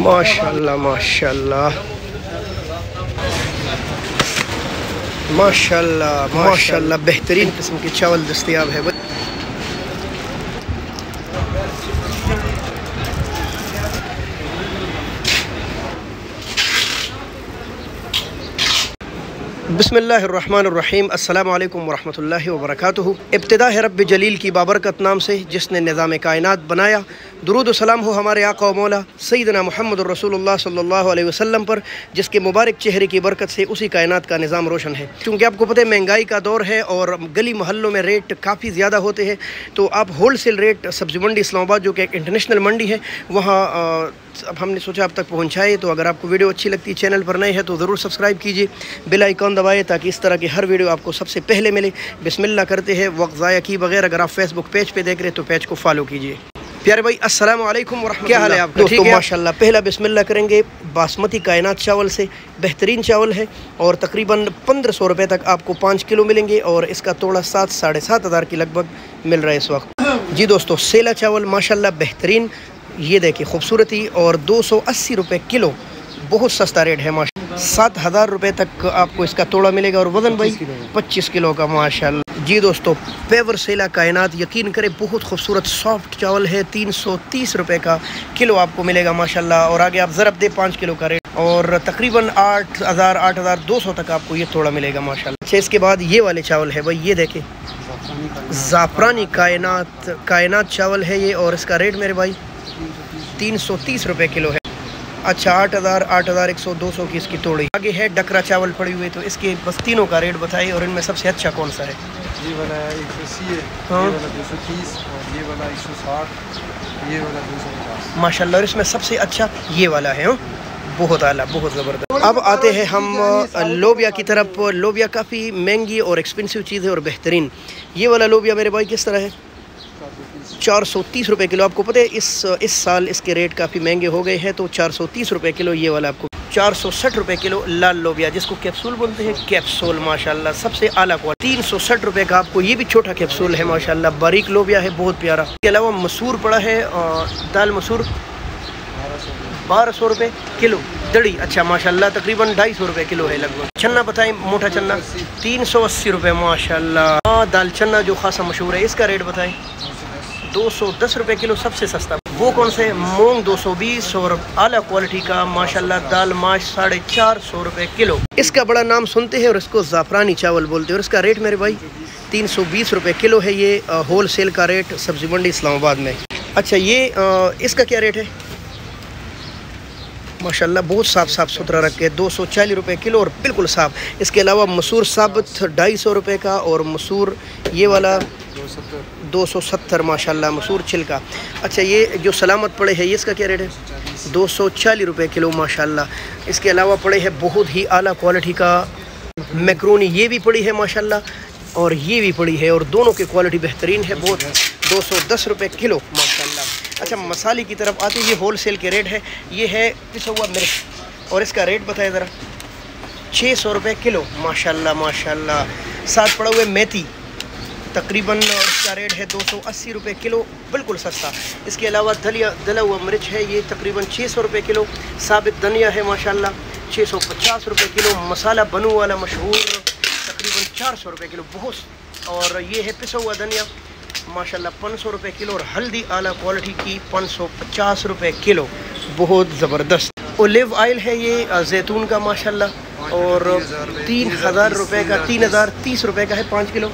माशाल्लाह माशाल्लाह। माशाल्लाह माशाल्लाह, बेहतरीन किस्म के चावल दस्तियाब है। बसमीम अल्लाम वरहमल वबरक इब्तदा है रब जलील की बाबरकत नाम से, जिसने निज़ाम कायनत बनाया दरुद सलाम हो हमारे आका मौला सईदना मोहम्मद रसूलुल्लाह सल्लल्लाहु अलैहि वसल्लम पर, जिसके मुबारक चेहरे की बरकत से उसी कायनात का निज़ाम रोशन है। क्योंकि आपको पता है, महँगाई का दौर है और गली मोहल्लों में रेट काफ़ी ज़्यादा होते हैं। तो आप होल सेल रेट सब्ज़ी मंडी, इस्लामाबाद, जो कि एक इंटरनेशनल मंडी है, वहाँ अब हमने सोचा अब तक पहुँचाए तो अगर आपको वीडियो अच्छी लगती है, चैनल पर नए हैं तो ज़रूर सब्सक्राइब कीजिए, बेल आइकॉन दबाए, ताकि इस तरह की हर वीडियो आपको सबसे पहले मिले। बिस्मिल्लाह करते हैं, वक्त ज़ाया की बगैर, अगर आप फेसबुक पेज पर देख रहे हैं तो पेज को फॉलो कीजिए। प्यारे भाई अस्सलाम वालेकुम क्या हाल है आप दोस्तों माशाल्लाह पहला बिस्मिल्लाह करेंगे। बासमती कायनात चावल से बेहतरीन चावल है और तकरीबन पंद्रह सौ रुपये तक आपको पाँच किलो मिलेंगे और इसका तोड़ा सात साढ़े सात हज़ार की लगभग मिल रहा है इस वक्त। जी दोस्तों सेला चावल माशाल्लाह बेहतरीन। ये देखिए खूबसूरती और दो सौ अस्सी रुपये किलो बहुत सस्ता रेट है माशा सात हज़ार रुपये तक आपको इसका तोड़ा मिलेगा और वज़न भाई पच्चीस किलो का माशाल्लाह। जी दोस्तों पेवर सेला कायनात यकीन करें बहुत खूबसूरत सॉफ्ट चावल है तीन सौ तीस रुपये का किलो आपको मिलेगा माशाल्लाह। और आगे आप ज़रब दे पाँच किलो का रेट। और तकरीबन आठ हज़ार आठ हज़ार दो सौ तक आपको ये तोड़ा मिलेगा माशाल्लाह। अच्छा इसके बाद ये वाले चावल है भाई ये देखें। ज़ाफ़रानी कायनात। कायनात चावल है ये और इसका रेट मेरे भाई तीन सौ तीस रुपये किलो है। अच्छा आठ हज़ार आठ हज़ार एक सौ दो सौ की इसकी तोड़ी। आगे है डकरा चावल पड़ी हुई तो इसके बस तीनों का रेट बताइए और इनमें सबसे अच्छा कौन सा है? ये वाला एक सौ अस्सी है। हाँ। ये वाला दो सौ तीस और ये वाला एक सौ साठ। ये वाला दो सौ पचास। माशाल्लाह और इसमें सबसे अच्छा ये वाला है हाँ? बहुत आला बहुत ज़बरदस्त। अब आते हैं हम लोबिया की तरफ़। लोबिया काफ़ी महँगी और एक्सपेंसिव चीज़ है और बेहतरीन। ये वाला लोबिया मेरे भाई किस तरह है? चार सौ तीस रुपये किलो। आपको पता है इस इस साल इसके रेट काफ़ी महँगे हो गए हैं तो चार सौ तीस रुपये किलो ये वाला आपको चार सौ सठ रुपये किलो लाल लोबिया, जिसको कैप्सूल बोलते हैं कैप्सूल माशाल्लाह। सबसे आला क्वालिटी तीन सौ सठ रुपये का आपको ये भी छोटा कैप्सूल है, माशाल्लाह। बारीक लोबिया है, बहुत प्यारा। इसके अलावा मसूर पड़ा है और दाल मसूर, बारह सौ रुपये किलो। दड़ी अच्छा माशाल्लाह, तकरीबन ढाई सौ रुपये किलो है लगभग। छन्ना बताएँ, मोटा चन्ना? तीन सौ अस्सी रुपये माशाल्लाह। हाँ दाल चन्ना जो खासा मशहूर है, इसका रेट बताएँ? दो सौ दस रुपये किलो, सबसे सस्ता। वो कौन से? मूंग दो सौ बीस और आला क्वालिटी का माशाल्लाह दाल माश साढ़े चार सौ रुपये किलो। इसका बड़ा नाम सुनते हैं और इसको ज़ाफ़रानी चावल बोलते हैं। और इसका रेट मेरे भाई तीन सौ बीस रुपये किलो है ये होल सेल का रेट सब्ज़ी मंडी इस्लामाबाद में। अच्छा ये आ, इसका क्या रेट है? माशाल्लाह, बहुत साफ़ साफ़ सुथरा रखे दो सौ चालीस रुपये किलो और बिल्कुल साफ़। इसके अलावा मसूर साबित ढाई सौ रुपये का और मसूर ये वाला दो सौ सत्तर, माशाल्लाह, मसूर छिलका। अच्छा ये जो सलामत पड़े है, ये इसका क्या रेट है? दो सौ चालीस रुपये किलो, माशाल्लाह। इसके अलावा पड़े हैं बहुत ही आला क्वालिटी का मैक्रोनी, ये भी पड़ी है, माशाल्लाह, और ये भी पड़ी है, और दोनों की क्वालिटी बेहतरीन है, बहुत। दो सौ दस रुपये किलो, माशाल्लाह। अच्छा मसाले की तरफ़ आते ये होल सेल के रेट है। ये है, पिसा हुआ मिर्च। और इसका रेट बताए ज़रा। छः सौ रुपये किलो। माशाल्लाह माशाल्लाह। साथ पड़ा हुआ मेथी। तकरीबन इसका रेट है दो सौ अस्सी रुपये किलो। बिल्कुल सस्ता। इसके अलावा दलिया, दला हुआ मिर्च है। ये तकरीबन छः सौ रुपये किलो। साबित धनिया है, माशाल्लाह। छः सौ पचास रुपये किलो। मसाला बनू वाला मशहूर। तकरीबन चार सौ रुपये किलो। बहुत और ये है पिसा हुआ धनिया। माशाल्लाह, पाँच सौ रुपये किलो और हल्दी आला क्वालिटी की पाँच सौ पचास रुपये किलो। बहुत ज़बरदस्त। ओलिव ऑयल है ये जैतून का माशाल्लाह, और तीन हज़ार रुपये का, तीन हज़ार तीस रुपये का है पाँच किलो।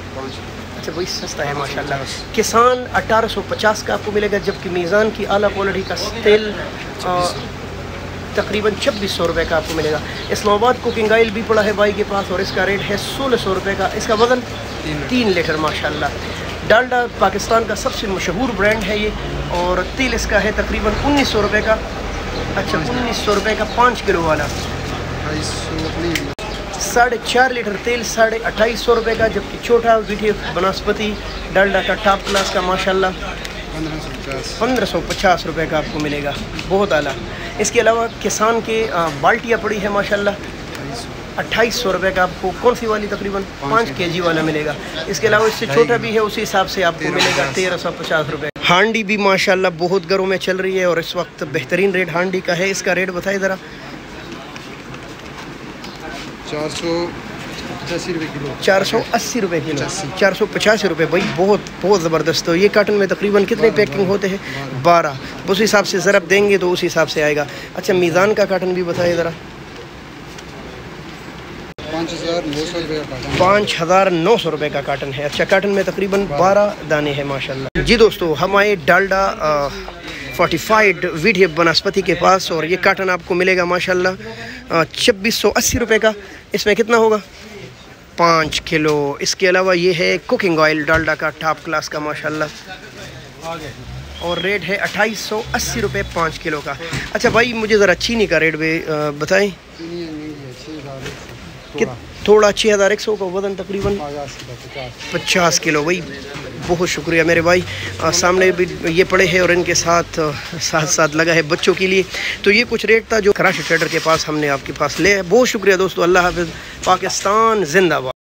अच्छा वही सस्ता है माशाल्लाह। किसान 1850 का आपको मिलेगा, जबकि मीज़ान की आला क्वालिटी का तेल तकरीबन छब्बीस सौ रुपये का आपको मिलेगा। इस्लामाबाद कुकिंग ऑयल भी पड़ा है भाई के पास, और इसका रेट है सोलह सौ रुपये का। इसका वज़न तीन लीटर, माशाल्लाह। डालडा पाकिस्तान का सबसे मशहूर ब्रांड है ये, और तेल इसका है तकरीबन उन्नीस सौ रुपये का। अच्छा उन्नीस सौ रुपये का पाँच किलो वाला। साढ़े चार लीटर तेल, साढ़े अट्ठाईस सौ रुपये का, जबकि छोटा वीटी बनस्पति डालडा का टॉप क्लास का, माशाल्लाह। पंद्रह सौ पचास रुपये का आपको मिलेगा, बहुत आला। इसके अलावा किसान के बाल्टियाँ पड़ी है, माशाल्लाह। अट्ठाईस सौ रुपये का आपको कौन सी वाली तकरीबन पाँच के जी वाला? मिलेगा। इसके अलावा इससे छोटा भी है उसी हिसाब से आपको मिलेगा तेरह सौ पचास रुपये हांडी भी माशाल्लाह बहुत घरों में चल रही है और इस वक्त बेहतरीन रेट हांडी का है। इसका रेट बताए ज़रा। चार सौ पचासी रुपये किलो। चार सौ अस्सी रुपये किलो। चार सौ पचासी रुपये भाई बहुत बहुत ज़बरदस्त। तो ये काटन में तकरीबन कितने पैकिंग होते हैं? बारह। उस हिसाब से ज़रब देंगे तो उस हिसाब से आएगा। अच्छा मीज़ान का काटन भी बताइए ज़रा। पाँच हज़ार नौ सौ रुपये का काटन है। अच्छा काटन में तकरीबन बारह दाने हैं, माशाल्लाह। जी दोस्तों, हम आए डालडा फोर्टिफाइड वीडियो बनस्पति के पास और ये काटन आपको मिलेगा, माशाल्लाह। छब्बीस सौ अस्सी रुपये का। इसमें कितना होगा? पाँच किलो। इसके अलावा ये है कुकिंग ऑयल डालडा का टॉप क्लास का, माशाल्लाह। और रेट है अट्ठाईस सौ अस्सी रुपये पाँच किलो का। अच्छा भाई, मुझे ज़रा चीनी का रेट भी बताएँ चीनी महँगी है छः हज़ार एक सौ कि थोड़ा। थोड़ा छः हज़ार एक सौ का वज़न तकरीबन पचास किलो भाई बहुत शुक्रिया मेरे भाई। आ, सामने भी ये पड़े हैं और इनके साथ साथ साथ लगा है बच्चों के लिए। तो ये कुछ रेट था जो कराची ट्रेडर के पास हमने आपके पास ले बहुत शुक्रिया दोस्तों अल्लाह हाफिज़। पाकिस्तान जिंदाबाद।